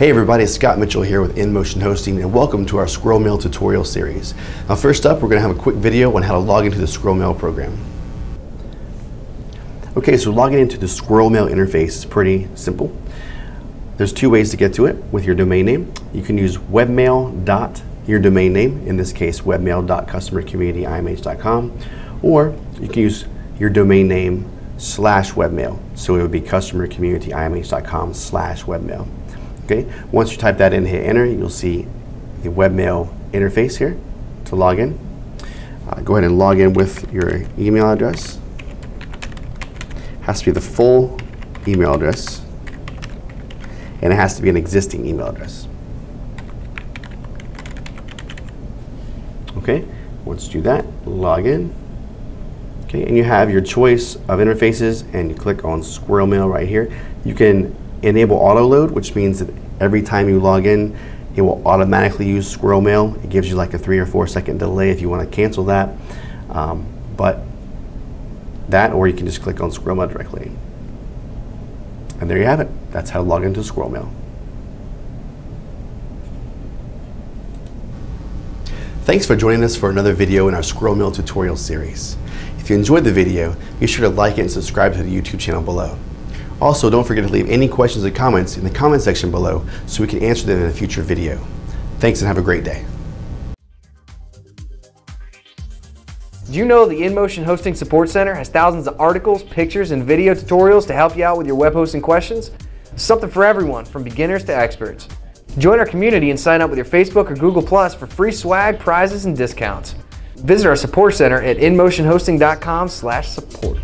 Hey everybody, it's Scott Mitchell here with InMotion Hosting and welcome to our SquirrelMail tutorial series. Now first up, we're going to have a quick video on how to log into the SquirrelMail program. Okay, so logging into the SquirrelMail interface is pretty simple. There's two ways to get to it with your domain name. You can use webmail your domain name, in this case webmail.customercommunityimh.com, or you can use your domain name slash webmail. So it would be customercommunityimh.com slash webmail. Okay, once you type that in, hit enter, you'll see the webmail interface here to log in. Uh, go ahead and log in with your email address. Has to be the full email address, and it has to be an existing email address. Okay, once you do that, log in. Okay, and you have your choice of interfaces, and you click on SquirrelMail right here. You can enable auto load, which means that every time you log in, it will automatically use SquirrelMail. It gives you like a three or four second delay if you want to cancel that. Um, but that, or you can just click on SquirrelMail directly. And there you have it. That's how to log into SquirrelMail. Thanks for joining us for another video in our SquirrelMail tutorial series. If you enjoyed the video, be sure to like it and subscribe to the YouTube channel below. Also, don't forget to leave any questions or comments in the comment section below so we can answer them in a future video. Thanks and have a great day. Do you know the InMotion Hosting Support Center has thousands of articles, pictures, and video tutorials to help you out with your web hosting questions? Something for everyone, from beginners to experts. Join our community and sign up with your Facebook or Google Plus for free swag, prizes, and discounts. Visit our support center at inmotionhosting.com/support.